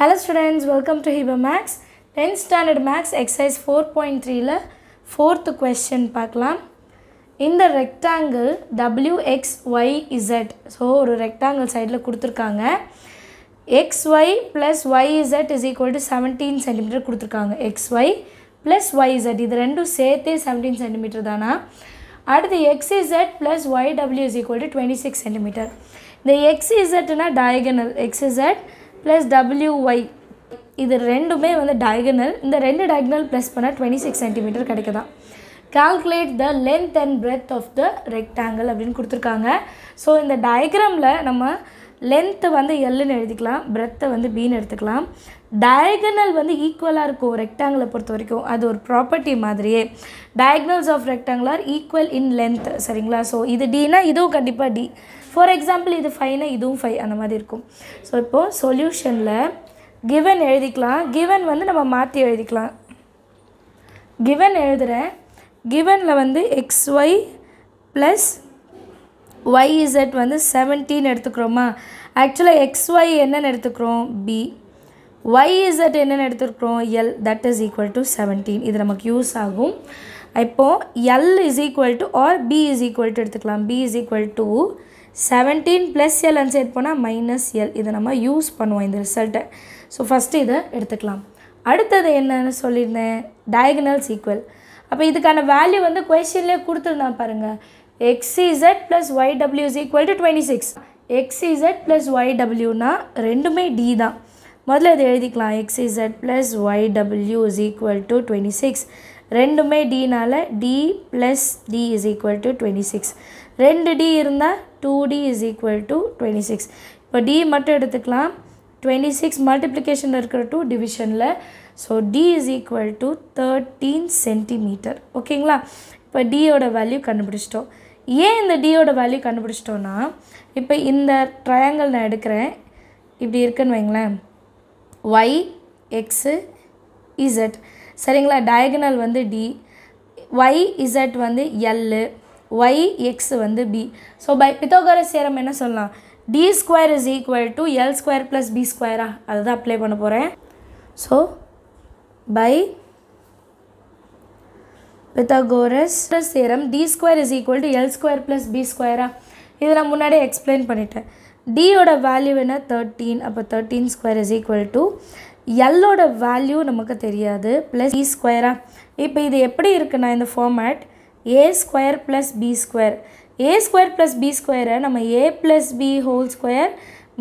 Hello students welcome to ஹிப maths tenth standard maths exercise four point த்ரீயில் fourth question பார்க்கலாம். இந்த rectangle W X Y Z so ஒரு rectangle சைடில் கொடுத்துருக்காங்க. X Y plus Y Z is equal to seventeen centimetre கொடுத்துருக்காங்க. X Y plus Y Z இது ரெண்டும் சேர்த்தே செவன்டீன் சென்டிமீட்டர் தானா? அடுத்து X Z plus Y W is equal to twenty six centimetre இந்த X இசட்னா diagonal X Z plus WY இது ரெண்டுமே வந்து டயகனல் இந்த ரெண்டு டயகனல் ப்ளஸ் பண்ணால் twenty six centimetre கிடைக்குதான் calculate the length and breadth of the rectangle அப்படின்னு கொடுத்துருக்காங்க. So இந்த டயக்ராமில் நம்ம லென்த்து வந்து எல்லுன்னு எழுதிக்கலாம் பிரெத்தை வந்து பின்னு எடுத்துக்கலாம். டயகனல் வந்து ஈக்குவலாக இருக்கும் ரெக்டாங்கிளை பொறுத்த வரைக்கும். அது ஒரு ப்ராப்பர்ட்டி மாதிரியே. Diagonals of rectangular are equal in length சரிங்களா? ஸோ இது டினா இதுவும் கண்டிப்பாக டி ஃபார் எக்ஸாம்பிள் இது ஃபைனா இதுவும் ஃபைவ் அந்த மாதிரி இருக்கும். ஸோ இப்போது சொல்யூஷனில் கிவன் எழுதிக்கலாம். கிவன் வந்து நம்ம மாற்றி எழுதிக்கலாம். கிவன் எழுதுகிறேன் கிவனில் வந்து எக்ஸ்ஒய் ப்ளஸ் ஒய் இசட் வந்து செவன்டீன் எடுத்துக்கிறோமா? ஆக்சுவலாக எக்ஸ்ஒய் என்னென்னு எடுத்துக்கிறோம்? பி ஒய் இசட் என்னென்னு எடுத்துருக்குறோம் L that is equal to seventeen இது நமக்கு யூஸ் ஆகும். இப்போது L is equal to R B is equal to எடுத்துக்கலாம். B is equal to seventeen plus L அன்சைட் போனால் மைனஸ் எல் இதை நம்ம யூஸ் பண்ணுவோம் இந்த ரிசல்ட்டை ஸோ ஃபஸ்ட்டு இதை எடுத்துக்கலாம். அடுத்தது என்னன்னு சொல்லியிருந்தேன்? டயகனல்ஸ் ஈக்குவல் அப்போ இதுக்கான வேல்யூ வந்து கொஷின்லேயே கொடுத்துருந்தான் பாருங்கள் XZ plus YW is equal to twenty six plus plus ஒய்டபிள்யூனா ரெண்டுமே டி தான். முதல்ல இது எழுதிக்கலாம். XZ plus YW is equal to twenty six ரெண்டுமே டினால D plus D is equal to twenty six ரெண்டு டி இருந்தால் two D is equal to twenty six இப்போ D மட்டும் எடுத்துக்கலாம். டுவெண்ட்டி சிக்ஸ் மல்டிப்ளிகேஷனில் இருக்கிற டூ டிவிஷனில் so D is equal to thirteen centimetre ஓகேங்களா இப்போ டியோட வேல்யூ கண்டுபிடிச்சிட்டோம். ஏன் இந்த டியோட வேல்யூ கண்டுபிடிச்சிட்டோன்னா இப்போ இந்த ட்ரையாங்கிள் நான் எடுக்கிறேன். இப்படி இருக்குன்னு வைங்களேன். ஒய் எக்ஸு இசட் சரிங்களா? டயகனல் வந்து டி ஒய் இசட் வந்து எல்லு ஒய் எக்ஸ் வந்து B so by Pythagoras theorem என்ன சொல்லலாம்? D square is equal to L square plus B ஸ்கொயரா அதை தான் அப்ளை பண்ண போகிறேன் so by Pythagoras theorem. D square is equal to L square plus B ஸ்கொயரா இதை நான் முன்னாடியே எக்ஸ்பிளைன் பண்ணிட்டேன். டியோட வேல்யூ என்ன? தேர்ட்டீன் அப்போ thirteen square is equal to எல்லோட value நமக்கு தெரியாது ப்ளஸ் பி ஸ்கொயரா இப்போ இது எப்படி இருக்குன்னா இந்த format A square plus B square A square plus B ஸ்கொயரை நம்ம A plus B whole square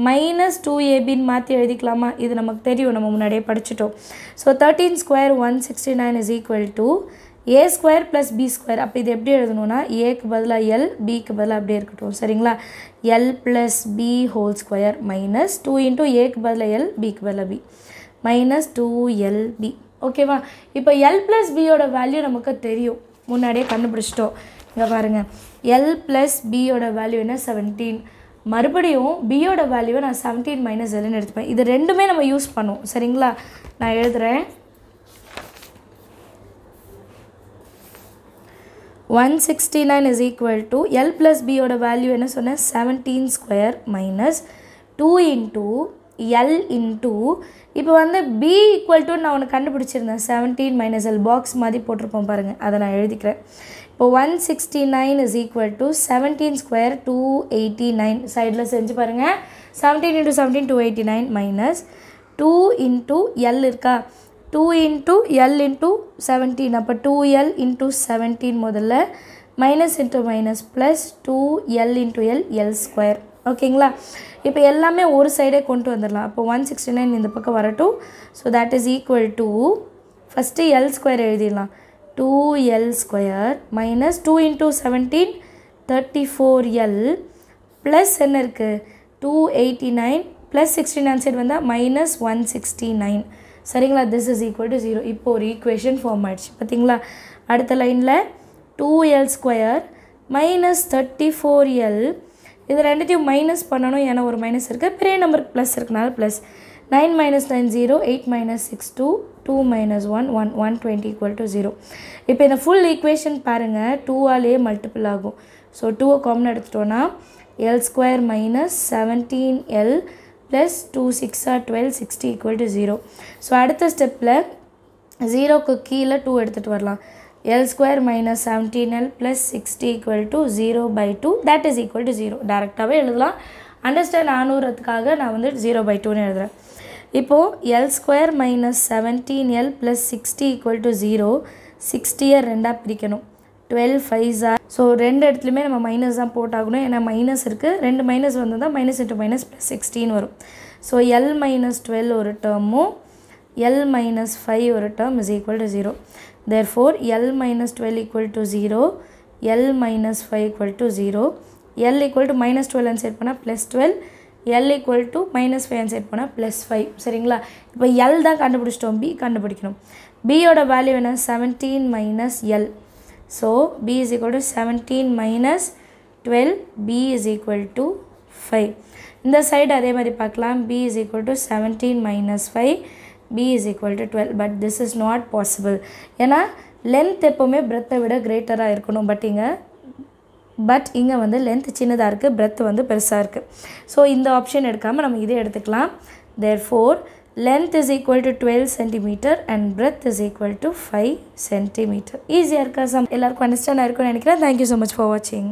minus two ஏபின்னு மாற்றி எழுதிக்கலாமா? இது நமக்கு தெரியும் நம்ம முன்னாடியே படிச்சிட்டோம். So thirteen square one sixty nine is equal to A square plus B square அப்போ இது எப்படி எழுதணும்னா ஏக்கு பதிலாக எல் பிக்கு பதிலாக அப்படியே இருக்கட்டும். சரிங்களா? L plus B whole square minus two into ஏக்கு பதிலாக எல் பிக்கு பதிலாக B minus two L B ஓகேவா இப்போ எல் ப்ளஸ் பியோட வேல்யூ நமக்கு தெரியும். முன்னாடியே கண்டுபிடிச்சிட்டோம். இங்கே பாருங்கள் எல் ப்ளஸ் பியோட வேல்யூ என்ன? செவன்டீன் மறுபடியும் பியோட வேல்யூவை நான் செவன்டீன் மைனஸ் எல்னு எடுத்துப்பேன். இது ரெண்டுமே நம்ம யூஸ் பண்ணுவோம் சரிங்களா? நான் எழுதுகிறேன் one sixty nine is equal to L plus பியோட வேல்யூ என்ன சொன்னேன்? Seventeen square minus two into L into இப்போ வந்து பி ஈக்குவல் டு நான் ஒன்று கண்டுபிடிச்சிருந்தேன். செவன்டீன் மைனஸ் எல் பாக்ஸ் மாதிரி போட்டிருப்போம் பாருங்கள் அதை நான் எழுதிக்கிறேன். இப்போ one sixty nine is equal to seventeen square two eighty nine சைடில் செஞ்சு பாருங்கள் seventeen into seventeen two eighty nine minus two into L இருக்கா? Two into L into seventeen அப்போ டூ எல் இன்ட்டு செவன்டீன் முதல்ல minus into minus plus two L into L L square ஓகேங்களா? இப்போ எல்லாமே ஒரு சைடே கொண்டு வந்துடலாம். அப்போ ஒன் சிக்ஸ்டி நைன் இந்த பக்கம் வரட்டும். So that is equal to first L square எழுதிடலாம். Two L square minus two into seventeen thirty four L plus என்ன இருக்குது two eighty nine plus sixty nine side வந்தால் மைனஸ் ஒன் சிக்ஸ்டி நைன் சரிங்களா? This is equal to zero இப்போ ஒரு equation form ஆயிடுச்சு. பார்த்தீங்களா? அடுத்த லைனில் two L square minus thirty four L இது ரெண்டுத்தையும் மைனஸ் பண்ணணும். ஏன்னா ஒரு மைனஸ் இருக்குது பெரிய நம்பருக்கு ப்ளஸ் இருக்கனால plus nine minus nine zero eight minus six two two minus one one one twenty equal to zero இப்போ இந்த ஃபுல் ஈக்குவேஷன் பாருங்கள் டூவாலேயே மல்டிபிள் ஆகும். ஸோ டூவை common எடுத்துட்டோன்னா L square minus seventeen L plus two six are twelve sixty equal to zero so அடுத்த ஸ்டெப்பில் ஜீரோக்கு கீழே டூ எடுத்துகிட்டு வரலாம். L square minus seventeen L plus sixty equal to zero by two that is equal to zero டேரெக்டாகவே எழுதலாம். Understand ஆனூறதுக்காக நான் வந்து ஜீரோ பை டூன்னு எழுதுகிறேன் இப்போது L square minus seventeen L plus sixty equal to zero சிக்ஸ்டியை ரெண்டாக பிரிக்கணும். டுவெல் ஃபைவ் ஆர் ஸோ ரெண்டு இடத்துலையுமே நம்ம மைனஸ் தான் போட்டாகணும். ஏன்னா மைனஸ் இருக்குது ரெண்டு மைனஸ் வந்து தான் minus into minus plus sixteen வரும். ஸோ எல் மைனஸ் டுவெல் ஒரு டேர்மும் எல் மைனஸ் ஃபைவ் ஒரு term is equal to zero therefore L minus twelve equal to zero L minus five equal to zero L equal to minus twelve set பண்ணால் plus twelve L equal to minus five set பண்ணால் plus five சரிங்களா? இப்போ L தான் கண்டுபிடிச்சிட்டோம். B கண்டுபிடிக்கணும். பியோட value என்ன? Seventeen minus L so B is equal to seventeen minus twelve B is equal to five இந்த சைடு அதே மாதிரி பார்க்கலாம். B is equal to seventeen minus five B is equal to twelve but this is not possible ஏன்னா length எப்போவுமே breadth விட கிரேட்டராக இருக்கணும். But இங்கே but இங்கே வந்து லென்த் சின்னதாக இருக்குது பிரெத் வந்து பெருசாக இருக்குது ஸோ இந்த ஆப்ஷன் எடுக்காமல் நம்ம இதே எடுத்துக்கலாம். Therefore length is equal to 12 centimeter and breadth is equal to 5 centimeter. easy ka some ellarku understand ayirukkonu nenikiren. Thank you so much for watching.